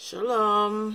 Shalom.